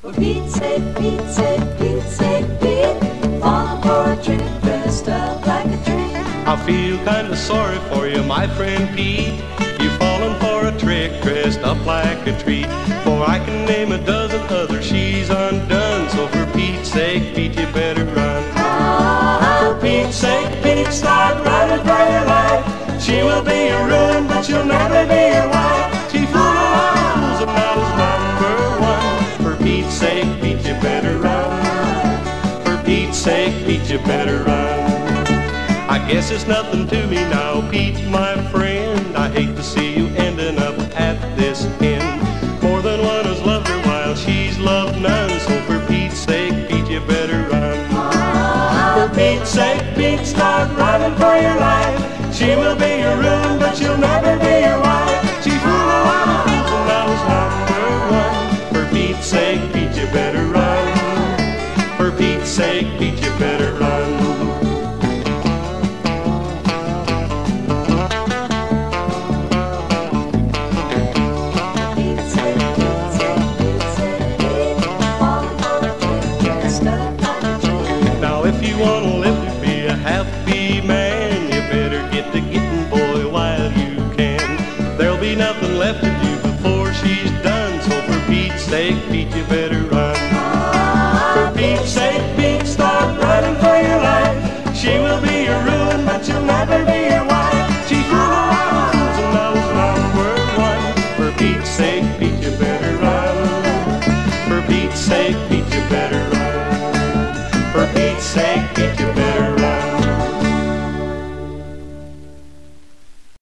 For Pete's sake, Pete's sake, Pete's sake, Pete, falling for a trick dressed up like a tree. I feel kinda sorry for you, my friend Pete. You fallen for a trick dressed up like a tree. For I can name a dozen others she's undone. So for Pete's sake, Pete, you better run. For Pete's sake, Pete, start sake, Pete, you better run. I guess it's nothing to me now, Pete, my friend. I hate to see you ending up at this end. More than one has loved her while she's loved none. So for Pete's sake, Pete, you better run. For Pete's sake, Pete, start running for your life. She will be your ruin, but she'll never a tree. Now if you wanna live to be a happy man, you better get to getting, boy, while you can. There'll be nothing left to do before she's done, so for Pete's sake, Pete, you better run. For Pete's sake, Pete, start never